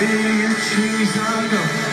Big cheese under.